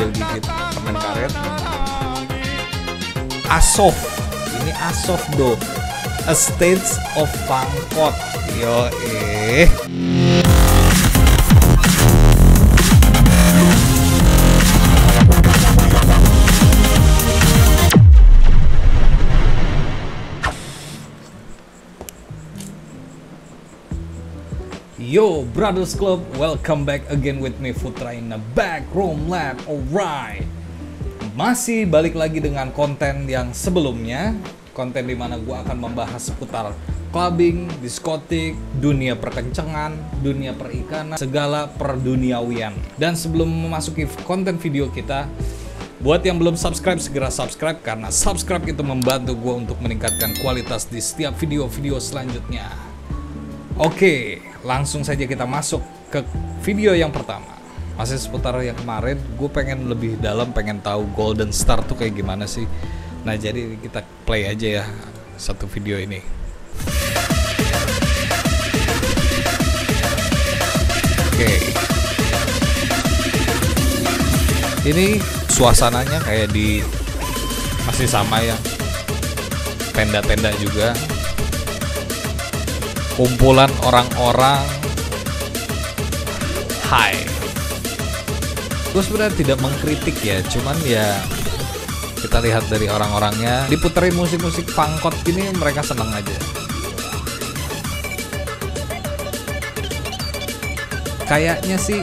sambil gigit permen karet. Asof. Ini Asof do. A Stage of Pangkot. Yo eh. Yo, Brothers Club, welcome back again with me Putra in the back room lab. Alright, masih balik lagi dengan konten yang sebelumnya, konten di mana gue akan membahas seputar clubbing, diskotik, dunia perkencengan, dunia perikanan, segala perduniawian. Dan sebelum memasuki konten video kita, Buat yang belum subscribe, segera subscribe karena subscribe itu membantu gue untuk meningkatkan kualitas di setiap video-video selanjutnya. Oke, langsung saja kita masuk ke video yang pertama. Masih seputar yang kemarin, gue pengen lebih dalam, pengen tahu Golden Star tuh kayak gimana sih. Nah, jadi kita play aja ya satu video ini. Oke. Ini suasananya kayak di masih sama ya. Tenda-tenda juga kumpulan orang-orang high. Gue sebenarnya tidak mengkritik ya, cuman ya kita lihat dari orang-orangnya diputerin musik-musik pangkot gini mereka seneng aja. Kayaknya sih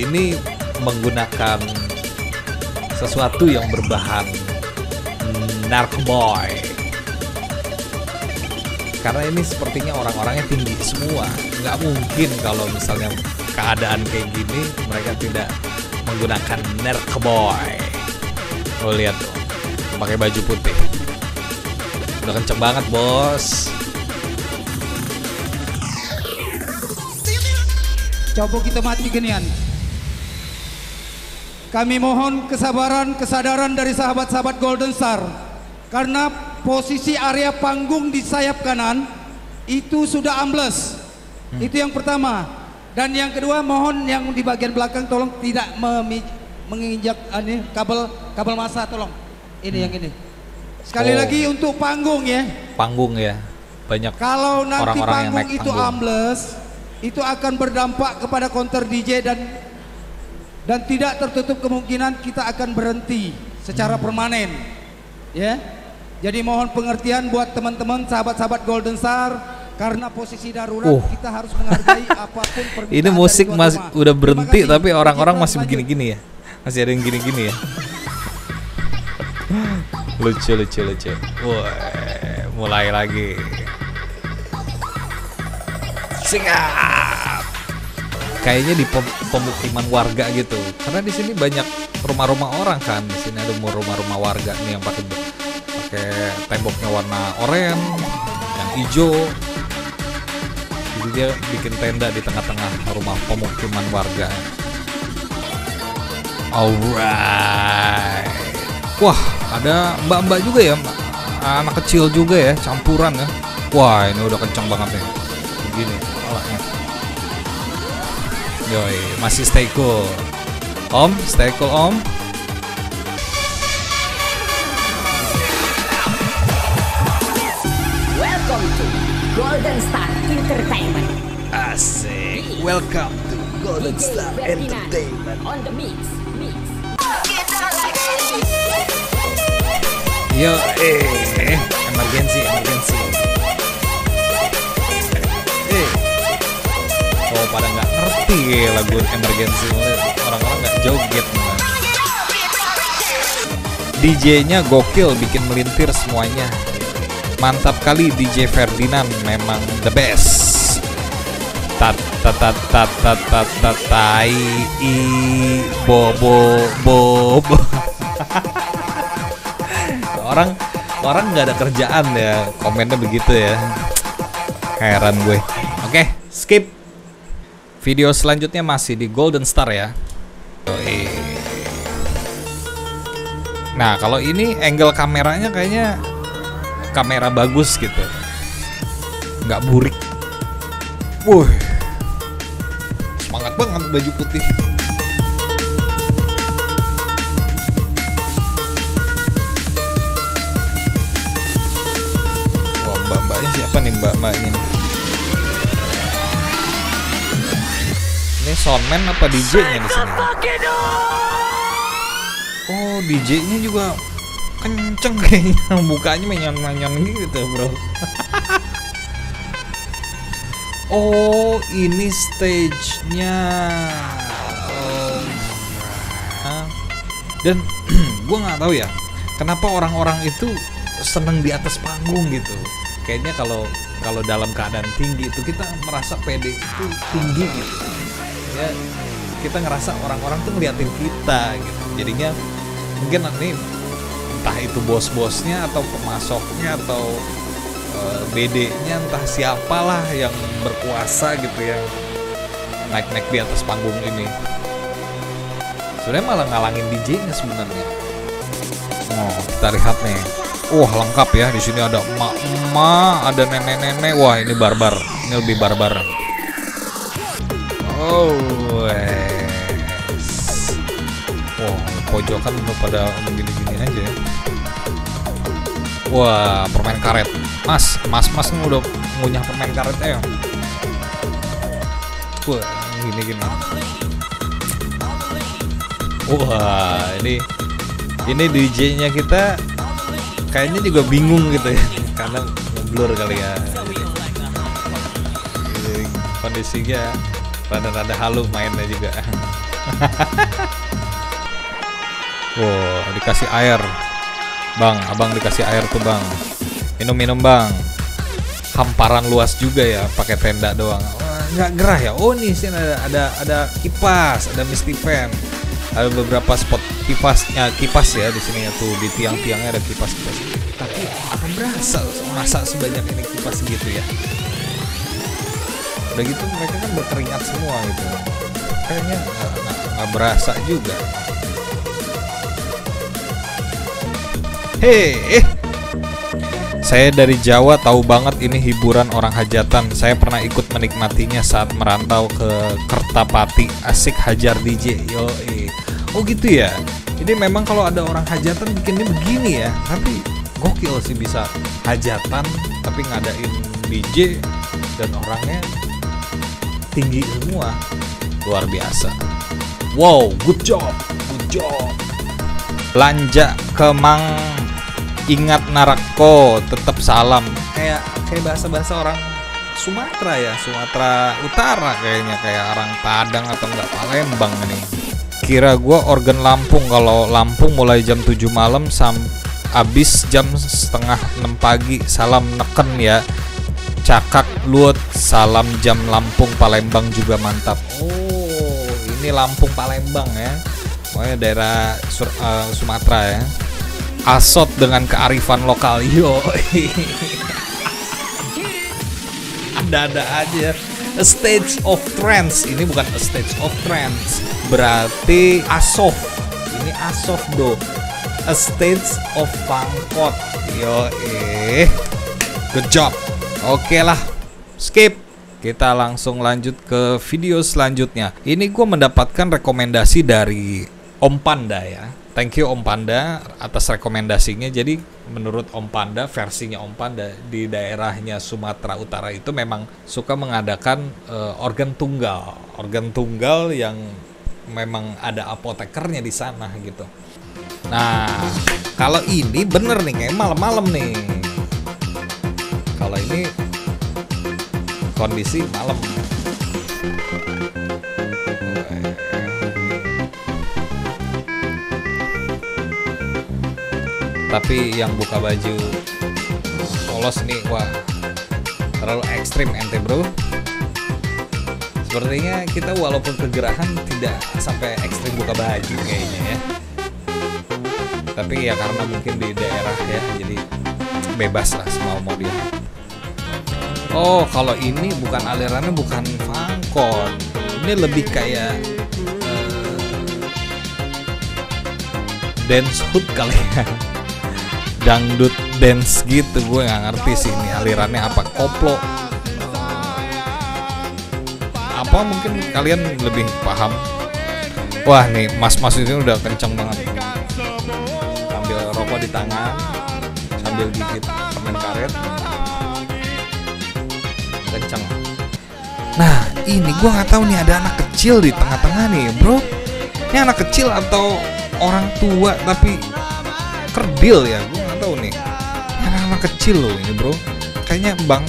ini menggunakan sesuatu yang berbahan narkoboy karena ini sepertinya orang-orangnya tinggi semua nggak mungkin kalau misalnya keadaan kayak gini mereka tidak menggunakan narkoboy lo lihat tuh pakai baju putih udah kenceng banget bos Coba kita mati genian. Kami mohon kesabaran, kesadaran dari sahabat-sahabat Golden Star. Karena posisi area panggung di sayap kanan itu sudah ambles. Itu yang pertama. Dan yang kedua mohon yang di bagian belakang tolong tidak menginjak ini kabel kabel masa tolong. Ini yang ini. Sekali Oh. lagi untuk panggung ya. panggung ya banyak Kalau nanti Orang-orang yang panggung naik itu panggung. ambles, itu akan berdampak kepada counter DJ dan dan tidak tertutup kemungkinan kita akan berhenti secara Hmm. permanen. Ya. Jadi mohon pengertian buat teman-teman sahabat-sahabat Golden Star karena posisi darurat Uh. kita harus menghargai apa pun permintaan ini musik masih udah berhenti kasih. tapi orang-orang masih begini-gini ya masih ada yang gini-gini ya lucu lucu lucu Wah, mulai lagi Siap. Kayaknya di pem- pemukiman warga gitu. Karena di sini banyak rumah-rumah orang kan. Di sini ada rumah-rumah warga nih yang pakai pakai temboknya warna oranye, yang hijau. Jadi dia bikin tenda di tengah-tengah rumah pemukiman warga. Alright. Wah, ada mbak-mbak juga ya, anak kecil juga ya, campuran ya. Wah, ini udah kencang banget nih. Begini, alaknya. Yoi, masih stay cool. Om, stay cool om. Golden Star Entertainment. Asik. Welcome to Golden DJ Star Entertainment. On the mix, mix. Yo, eh, emergency, emergency. Eh, oh pada nggak ngerti lagu emergency, orang-orang nggak joget malah. DJ-nya gokil, bikin melintir semuanya. Mantap kali DJ Ferdinand, memang the best. Tat tat tat tat tat tat tat tai i bo bo bo orang orang nggak ada kerjaan ya komennya begitu ya. Heran gue. Oke skip. Video selanjutnya masih di Golden Star ya. Nah kalau ini angle kameranya kayaknya kamera bagus gitu. Nggak burik. Wuh semangat banget baju putih. Wah mbak mbaknya siapa nih mbak mbaknya ini? ini soundman apa DJ nya di sini? Oh DJ nya juga kenceng kayaknya. Mukanya menyon-menyon gitu, Bro. oh, ini stage-nya. Nah. Dan gue nggak tahu ya, kenapa orang-orang itu seneng di atas panggung gitu. Kayaknya kalau kalau dalam keadaan tinggi itu kita merasa pede itu tinggi gitu ya kita ngerasa orang-orang tuh ngeliatin kita gitu jadinya mungkin ini entah itu bos-bosnya atau pemasoknya atau uh, BD-nya entah siapalah yang berkuasa gitu ya naik-naik di atas panggung ini sebenarnya malah ngalangin DJ-nya sebenarnya oh kita lihat nih Wah lengkap ya di sini ada emak-emak, ada nenek-nenek. Wah ini barbar, ini lebih barbar. Oh. Pojokan udah pada begini-gini aja ya. Wah, permen karet. Mas, mas, mas ini udah ngunyah permen karet ya. Wah, gini gini. Wah, ini ini DJ-nya kita kayaknya juga bingung gitu ya karena blur kali ya. Jadi, kondisinya rada-rada halu mainnya juga. wow, dikasih air. Bang, abang dikasih air tuh bang. Minum-minum bang. Hamparan luas juga ya, pakai tenda doang. Nggak gerah ya? Oh nih sini ada ada ada kipas, ada misty fan. Ada beberapa spot kipasnya kipas ya di sini ya tuh di tiang-tiangnya ada kipas-kipas. Tapi apa berasa masa sebanyak ini kipas gitu ya? udah gitu mereka kan berkeringat semua gitu kayaknya nggak berasa juga hei. Eh saya dari Jawa tahu banget ini hiburan orang hajatan. Saya pernah ikut menikmatinya saat merantau ke Kertapati. Asik hajar DJ yo oh gitu ya? Jadi memang kalau ada orang hajatan bikinnya begini ya. Tapi gokil sih bisa hajatan tapi ngadain DJ dan orangnya tinggi semua luar biasa. Wow good job good job. Belanja kemang ingat narako tetap salam. Kayak kayak bahasa bahasa orang Sumatera ya Sumatera Utara kayaknya kayak orang Padang atau enggak Palembang nih kira gue organ Lampung kalau Lampung mulai jam 7 malam sam abis jam setengah 6 pagi salam neken ya. Cakak Luot Salam Jam Lampung Palembang juga mantap. Oh ini Lampung Palembang ya. Pokoknya daerah Sur uh, Sumatera ya Asot dengan kearifan lokal Yo Ada-ada aja. A stage of trance Ini bukan a stage of trance Berarti Asof. Ini Asof do A stage of pangkot Yo eh Good job. Oke lah, skip. Kita langsung lanjut ke video selanjutnya. Ini gue mendapatkan rekomendasi dari Om Panda ya. Thank you Om Panda atas rekomendasinya. Jadi menurut Om Panda, versinya Om Panda di daerahnya Sumatera Utara itu memang suka mengadakan uh, organ tunggal. Organ tunggal yang memang ada apotekernya di sana gitu. Nah, kalau ini bener nih kayak malam-malam nih kalau ini kondisi malam tapi yang buka baju polos nih wah terlalu ekstrim ente bro sepertinya kita walaupun kegerahan tidak sampai ekstrim buka baju kayaknya ya tapi ya karena mungkin di daerah ya jadi bebas lah semau mau dia Oh, kalau ini bukan alirannya bukan fangkon. Ini lebih kayak uh, dance hood kali ya. Dangdut dance gitu, gue nggak ngerti sih ini alirannya apa. Koplo. Apa mungkin kalian lebih paham? Wah nih, mas-mas ini udah kenceng banget. Sambil rokok di tangan, sambil gigit permen karet kenceng. Nah, ini gua nggak tahu nih ada anak kecil di tengah-tengah nih, bro. Ini anak kecil atau orang tua tapi kerdil ya? Tahu nih. Anak-anak kecil loh ini, bro. Kayaknya bang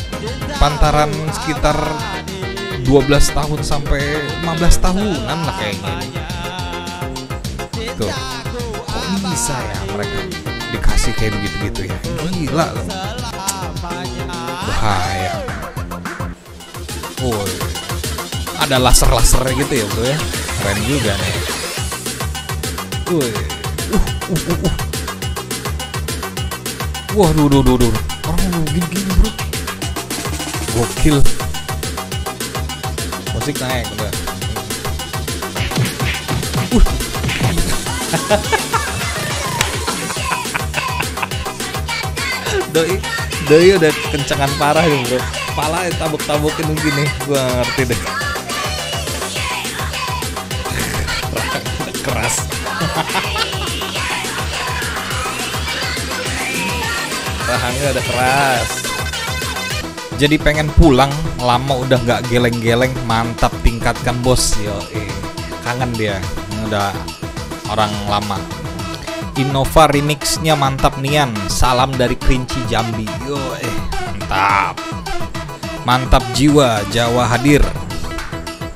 pantaran sekitar 12 tahun sampai 15 tahunan lah kayaknya. Tuh. Kok bisa ya mereka dikasih kayak begitu-gitu ya? Gila loh. Bahaya. Woi. Ada laser-laser gitu ya, Bro ya. Keren juga nih. Woi. Uh, uh, uh, uh. Wah, duh, duh, duh. Orang gini-gini, Bro. Gokil. Musik naik udah. Doi, Doi udah kencengan parah nih bro. Pala tabuk-tabukin gini, gua ngerti deh. Rahangnya udah keras. Jadi pengen pulang, lama udah nggak geleng-geleng, mantap tingkatkan bos, yo, kangen dia, udah orang lama. Innova remixnya mantap nian, salam dari Kerinci Jambi, yo, eh, mantap, mantap jiwa, Jawa hadir.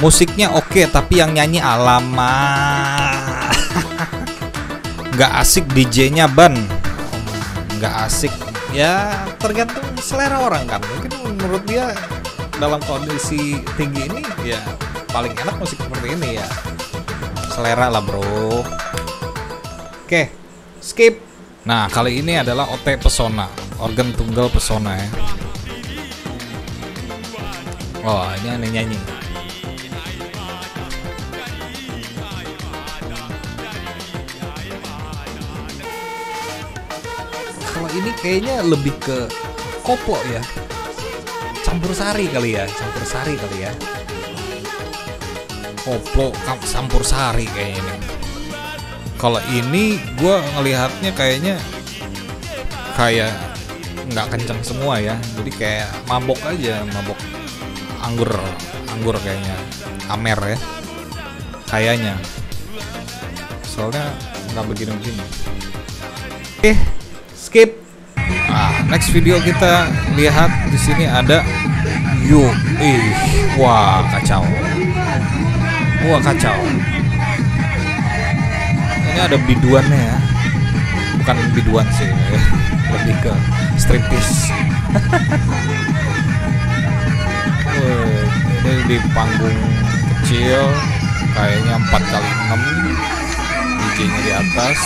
Musiknya oke, tapi yang nyanyi alama, nggak asik DJ-nya ban, nggak asik ya tergantung selera orang kan. Mungkin menurut dia dalam kondisi tinggi ini ya paling enak musik seperti ini ya. Selera lah bro. Oke skip. Nah kali ini adalah OT Pesona organ tunggal Pesona ya. Oh ini aneh nyanyi ini kayaknya lebih ke koplo ya. Campur sari kali ya campur sari kali ya. Koplo campur sari kayaknya ini. Kalau ini gue ngelihatnya kayaknya kayak nggak kenceng semua ya. Jadi kayak mabok aja mabok anggur anggur kayaknya. Amer ya kayaknya. Soalnya nggak begini-begini. Oke skip nah, next video kita lihat di sini ada yuk ih wah kacau. Wah kacau. Ini ada biduannya ya. Bukan biduan sih lebih ke striptease. Wih, ini di panggung kecil kayaknya 4 kali 6 DJ-nya di atas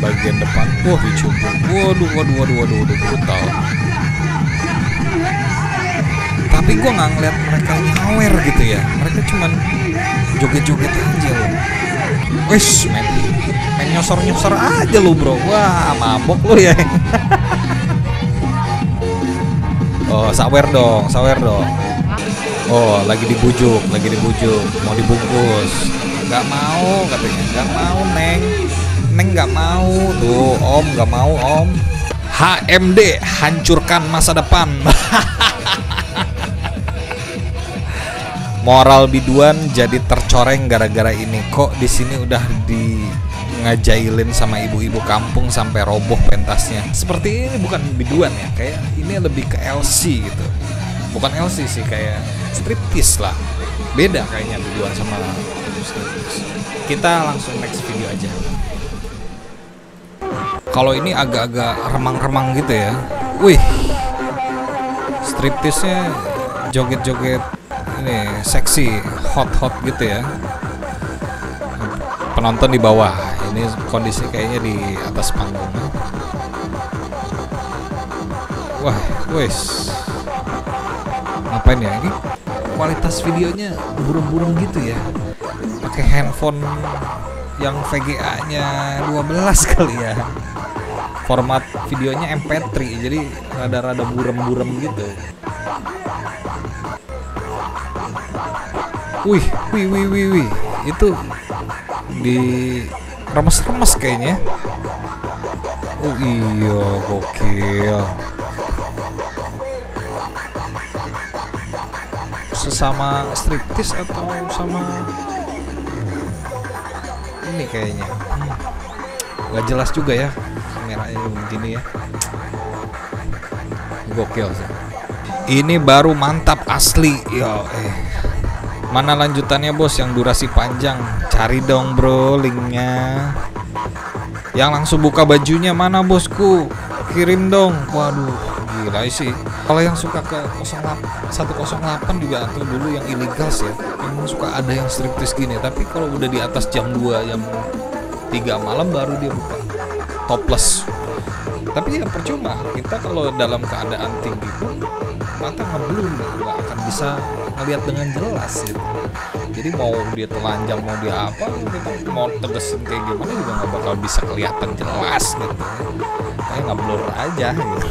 bagian depan. Wah. Dicukup waduh waduh waduh waduh waduh brutal. Tapi gua nggak ngeliat mereka nyawer gitu ya. Mereka cuman joget-joget aja loh. Wes, main, main nyosor-nyosor aja lu bro. Wah, mabok lu ya. Oh, sawer dong, sawer dong. Oh, lagi dibujuk, lagi dibujuk. Mau dibungkus. Gak mau katanya, gak mau Neng Neng gak mau Tuh, Om gak mau Om. HMD, hancurkan masa depan. Moral biduan jadi tercoreng gara-gara ini. Kok di sini udah di ngajailin sama ibu-ibu kampung sampai roboh pentasnya? Seperti ini bukan biduan ya kayak ini lebih ke LC gitu. Bukan LC sih kayak striptease lah. Beda kayaknya biduan sama kita langsung next video aja kalau ini agak-agak remang-remang gitu ya. Wih. Striptease-nya joget-joget ini seksi hot-hot gitu ya. Penonton di bawah. Ini kondisi kayaknya di atas panggung. Wah wes. Ngapain ya? Ini kualitas videonya burung-burung gitu ya. Pakai handphone yang VGA nya 12 kali ya format videonya MP3 jadi rada-rada burem-burem gitu Wih, wih, wih, wih, wih. Itu di remes-remes kayaknya. Oh iya, gokil. sesama striptis atau sama ini kayaknya hmm. nggak jelas juga ya kameranya begini ya. Gokil sih. Ini baru mantap asli yo eh mana lanjutannya bos? Yang durasi panjang. Cari dong bro linknya. Yang langsung buka bajunya mana bosku? Kirim dong. Waduh gila sih. Kalau yang suka ke 08 108 juga atau dulu yang ilegal sih memang suka ada yang striptis gini. Tapi kalau udah di atas jam 2 jam 3 malam baru dia buka topless. Tapi ya percuma. Kita kalau dalam keadaan tinggi pun mata ngeblur. Nggak akan bisa ngelihat dengan jelas gitu. Jadi mau dia telanjang mau dia apa kita mau tegesin kayak gimana juga nggak bakal bisa kelihatan jelas gitu. Kayak nggak blur aja gitu.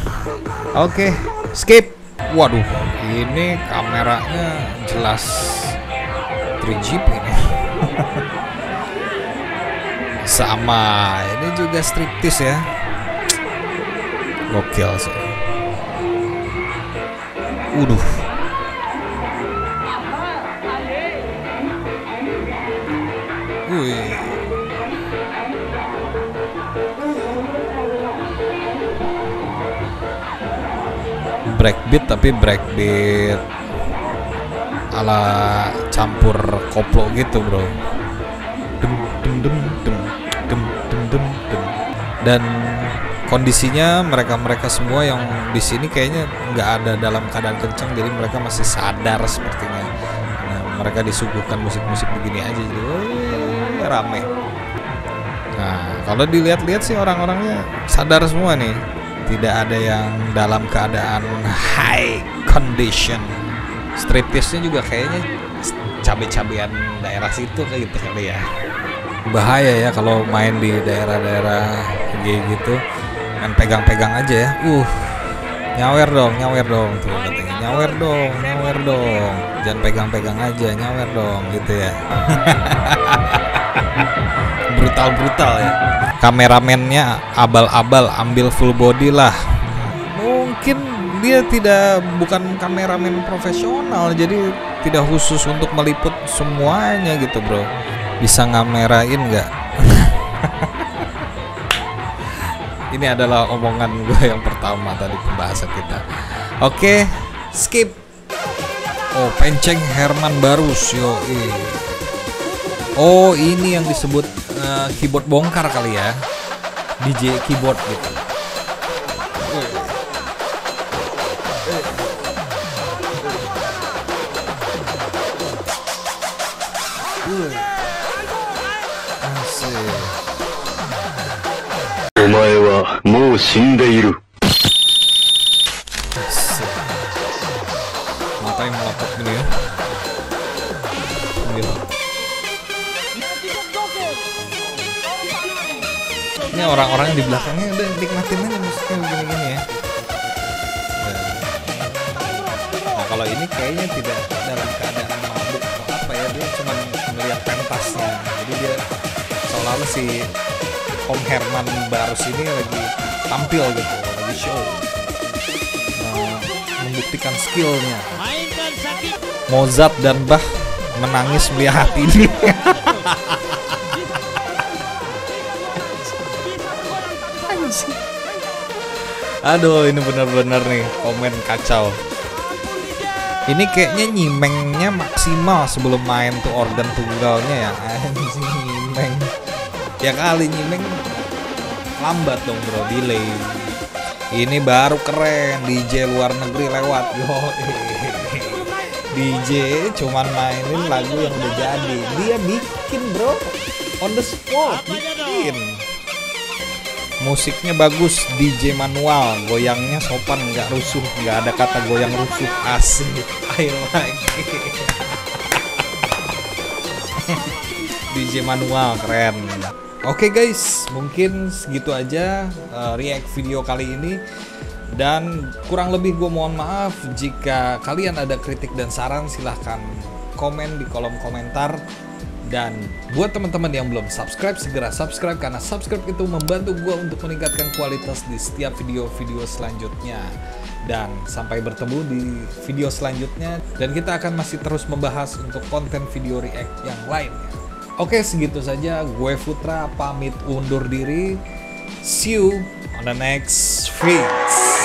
Oke skip. Waduh ini kameranya jelas 3GP ini sama ini juga striptis ya gokil sih Waduh. Wih. Breakbeat tapi breakbeat ala campur koplo gitu bro. Dem dem dem dem. Dan kondisinya mereka-mereka semua yang di sini kayaknya nggak ada dalam keadaan kencang jadi mereka masih sadar sepertinya. Nah, mereka disuguhkan musik-musik begini aja jadi wih, rame. Nah kalau dilihat-lihat sih orang-orangnya sadar semua nih. Tidak ada yang dalam keadaan high condition. Striptease-nya juga kayaknya cabe-cabean daerah situ kayak gitu kali ya. Bahaya ya kalau main di daerah-daerah kayak gitu main pegang-pegang aja ya. Uh nyawer dong nyawer dong tuh katanya. Nyawer dong nyawer dong. Jangan pegang-pegang aja nyawer dong gitu ya. Brutal-brutal ya. Kameramennya abal-abal ambil full body lah. Mungkin dia tidak bukan kameramen profesional jadi tidak khusus untuk meliput semuanya gitu bro. Bisa ngamerain nggak ini adalah omongan gue yang pertama tadi pembahasan kita. Oke skip. Oh penceng Herman Barus yo oh ini yang disebut uh, keyboard bongkar kali ya. DJ keyboard gitu 死んでいる。 Asik. Matanya melotot gini ya. Gila. Ini orang-orang di belakangnya udah nikmatin aja musiknya begini-gini ya. Nah kalau ini kayaknya tidak dalam keadaan mabuk atau apa ya dia cuma melihat pentasnya. Jadi dia seolah-olah si Om Herman Barus ini lagi tampil gitu, lagi show Nah, membuktikan skillnya. Mozart dan Bach menangis melihat ini. Aduh, ini benar-benar nih komen kacau. Ini kayaknya nyimengnya maksimal sebelum main tuh organ tunggalnya ya. Anjing nyimeng. Ya kali nyimeng lambat dong bro, delay. Ini baru keren DJ luar negeri lewat. Yo. DJ cuman mainin lagu yang udah jadi. Dia bikin, Bro. On the spot bikin. Musiknya bagus, DJ manual, goyangnya sopan, nggak rusuh, nggak ada kata goyang rusuh, asik, I like it. DJ manual keren. Oke guys, mungkin segitu aja uh, react video kali ini. Dan kurang lebih gue mohon maaf jika kalian ada kritik dan saran silahkan komen di kolom komentar. Dan buat teman-teman yang belum subscribe segera subscribe karena subscribe itu membantu gue untuk meningkatkan kualitas di setiap video-video selanjutnya. Dan sampai bertemu di video selanjutnya. Dan kita akan masih terus membahas untuk konten video react yang lainnya. Oke, segitu saja. Gue Putra pamit undur diri. See you on the next feeds.